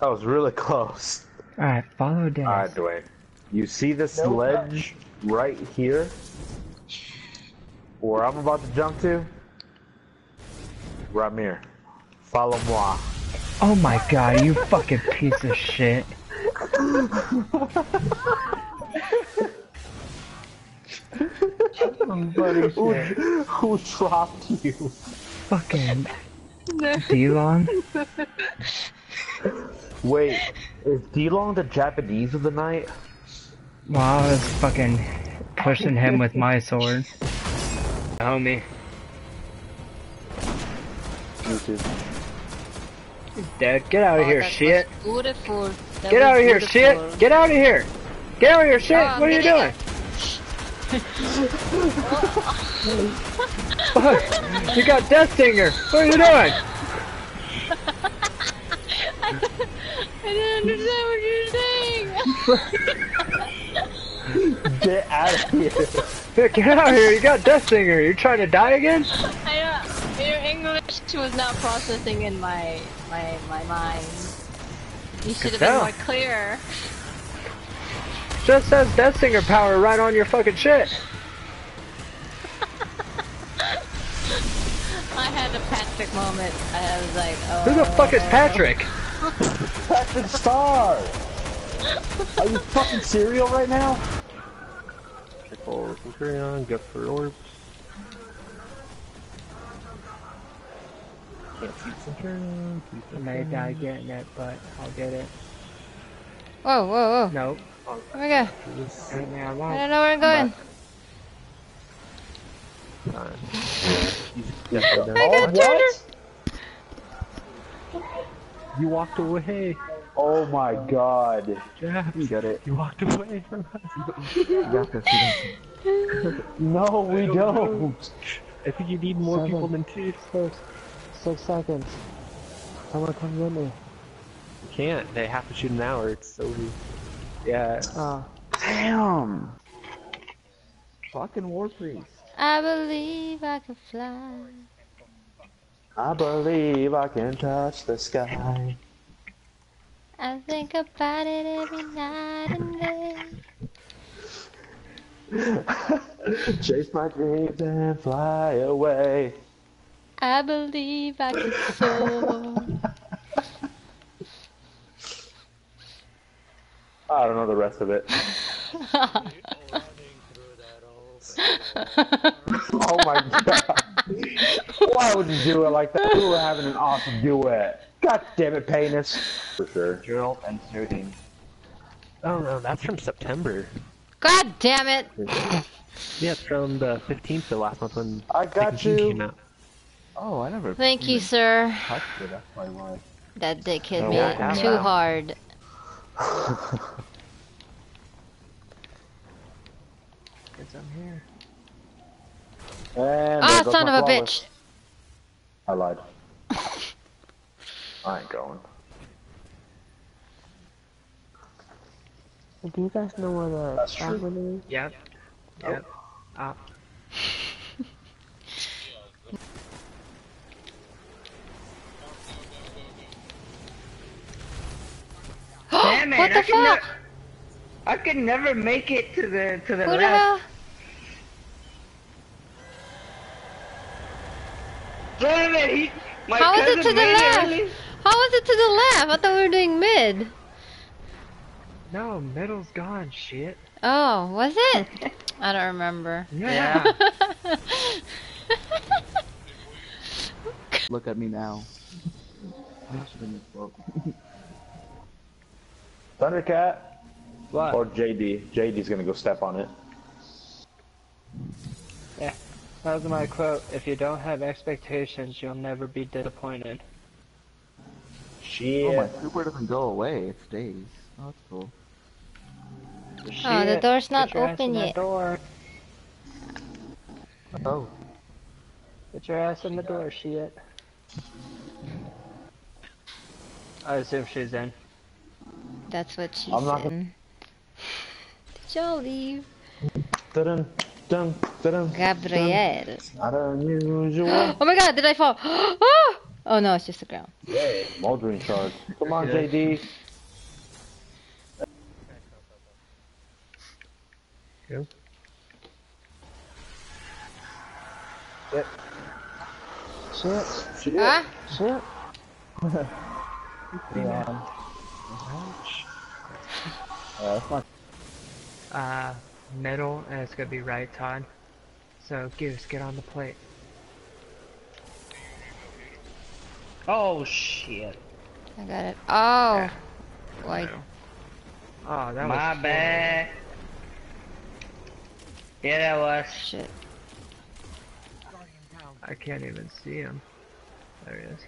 That was really close. Alright, follow Dennis. Alright, Dwayne. You see this ledge right here? Where I'm about to jump to? Ramir. Follow moi. Oh my god, you fucking piece of shit. Buddy, who, who dropped you? Fucking Delon? Wait, is Delong the Japanese of the night? While I was fucking pushing him with my sword. Homie. Me too. Dad, get out of Oh, here, shit. Beautiful. That Get out of here, shit. Get out of here. Get out of here, shit. Oh, what are you doing? Fuck. You got Deathsinger. What are you doing? I didn't understand what you're saying. Get out of here. Get out of here. You got Deathsinger. You trying to die again? I uh, your English was not processing in my my my mind. You should have been more clear. Just says Deathsinger power right on your fucking shit. I had a Patrick moment. I was like, oh. Who the fuck is Patrick? Patrick Star! Are you fucking cereal right now? Triple Centurion, go for orbs. Can't see Centurion. keep I may die getting it, but I'll get it. Whoa, whoa, whoa. Nope. Where we go? this Right now I I won't. don't know where I'm going. time. I got Turner. You walked away. Oh my god. Jeff, You get it. you walked away from us. You got this. No, we don't. I think you need more Seven. people than two. Six, six seconds. Someone come get me. You can't. They have to shoot an hour. It's so. Yeah. Ah, Damn. fucking Warpriest. I believe I can fly. I believe I can touch the sky. I think about it every night and day. Chase my dreams and fly away. I believe I can soar. I don't know the rest of it. Oh my god. Why would you do it like that? We were having an awesome duet. God damn it, Penis. For sure. Gerald and Snowden. Oh no, that's from September. God damn it! Yeah, it's from the 15th of last month when I got you. came out. Oh, I never Thank you, sir. it. That's probably why. That dick hit Oh, me wow. too hard. It's up here. And Ah, son of a flawless. bitch! I lied. I ain't going. Do you guys know where the That's true. Batman is? Yep. Yep. Ah. Damn it! what the I fuck? ne- I could never make it to the to the Who the left. Hell? Damn it! He, my How is it to the left? early. How was it to the left? I thought we were doing mid. No, middle's gone. Shit. Oh, was it? I don't remember. Yeah. Look at me now. ThunderKat What? or JD? JD's gonna go step on it. yeah. That was my quote. If you don't have expectations, you'll never be disappointed. Shit. Oh, my super doesn't go away. It stays. Oh, that's cool. Oh, the door's not Get your ass open in that yet. Door. Oh. Get your ass in the door, shit. I assume she's in. That's what she I'm not said. Did y'all leave? Dun dun dun. Gabrielle. Not unusual. Oh my god, did I fall? oh! No, it's just the ground. Moldering charge. Come on, Yeah. JD. Go. Shit. Shit. Ah! Shit. yeah. Uh, that's not Uh, middle, and it's gonna be right, Todd. So, Goose, get on the plate. Oh shit. I got it. Oh! Why? Oh, that My was bad. Yeah, that was. Shit. I can't even see him. There he is.